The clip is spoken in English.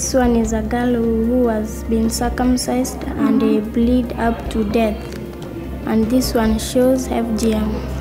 This one is a girl who, has been circumcised and they bleed up to death. And this one shows FGM.